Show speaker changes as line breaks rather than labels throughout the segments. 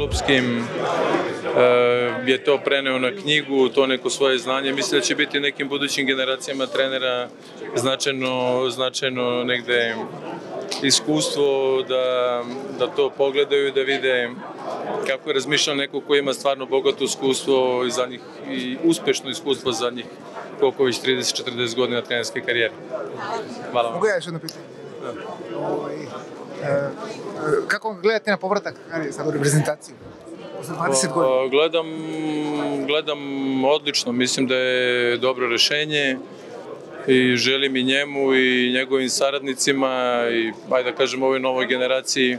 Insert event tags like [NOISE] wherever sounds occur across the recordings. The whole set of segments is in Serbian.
klubskim, je to preneo na knjigu, to neko svoje znanje. Mislim da će biti nekim budućim generacijama trenera značajno, značajno negde iskustvo da, da to pogledaju da vide kako je razmišljao neko ko ima stvarno bogato iskustvo i, zadnjih, i uspešno iskustvo zadnjih koliko već 30-40 godina trenerske karijere. Hvala vam.
Mogu ja još jedno pitanje? Ovaj, e, kako gledate na povratak sad u reprezentaciju? 20 godina.
Pa, gledam, gledam odlično, mislim da je dobro rešenje i želim i njemu i njegovim saradnicima i ajde da kažem ovoj novoj generaciji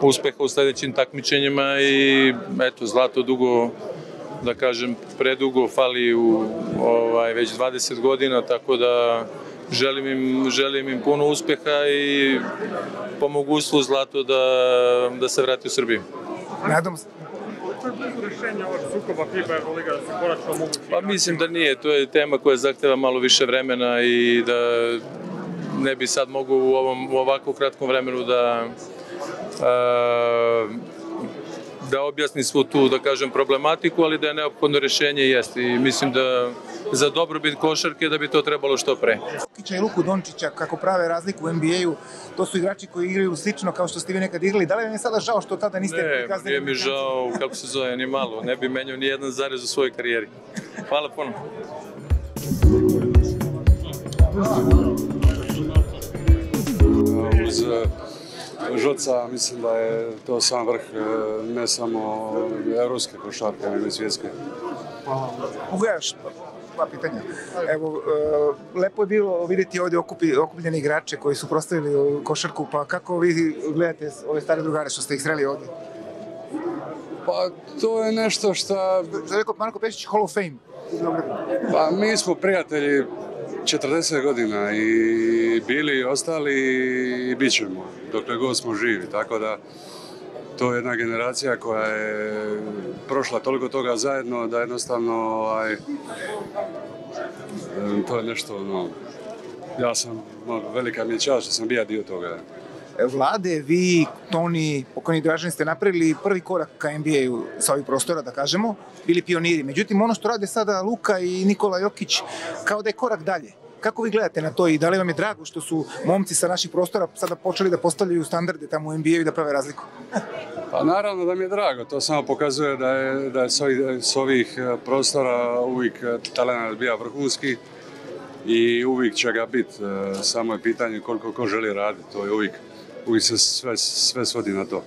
uspeha u sledećim takmičenjima i eto, zlato dugo da kažem, predugo fali u ovaj, već 20 godina, tako da želim im, želim im puno uspeha i po mogućstvu zlato da, da se vrati u Srbiju.
Nadam se.
ovog sukoba FIBA Euroliga da se konačno mogu...
Pa mislim da nije, to je tema koja zahteva malo više vremena i da ne bi sad mogu u, ovom, u ovako kratkom vremenu da uh, da objasni svu tu, da kažem, problematiku, ali da je neophodno rešenje jeste i mislim da za dobrobit košarke da bi to trebalo što pre.
Jokića i Luku Dončića, kako prave razliku u NBA-u, to su igrači koji igraju slično kao što ste vi nekad igrali. Da li vam je sada žao što tada niste
ne,
prikazali?
Ne, nije mi žao, kako se zove, ni malo. Ne bi menjao ni jedan zarez u svojoj karijeri. Hvala puno.
Uz Žoca mislim da je to sam vrh ne samo evropske košarke, nego i svjetske.
Ja još dva pitanja. Evo, lepo je bilo videti ovdje okupi, okupljene igrače koji su prostavili košarku, pa kako vi gledate ove stare drugare što ste ih sreli ovdje?
Pa to je nešto što...
Što je rekao Marko Pešić, Hall of Fame.
Pa mi smo prijatelji 40 godina i bili i ostali i bit ćemo dokle god smo živi, tako da to je jedna generacija koja je prošla toliko toga zajedno da jednostavno ovaj, to je nešto, no, ja sam, velika mi je čast što sam bio dio toga.
Vlade, vi, Toni, pokojni Dražan ste napravili prvi korak ka NBA-u sa ovih prostora, da kažemo, bili pioniri. Međutim, ono što rade sada Luka i Nikola Jokić, kao da je korak dalje. Kako vi gledate na to i da li vam je drago što su momci sa naših prostora sada počeli da postavljaju standarde tamo u NBA-u i da prave razliku? [LAUGHS]
Pa naravno da mi je drago, to samo pokazuje da je, da je s, ovih, s ovih prostora uvijek talent bija vrhunski i uvijek će ga biti. Samo je pitanje koliko ko želi raditi, to je uvijek, uvijek se sve, sve svodi na to.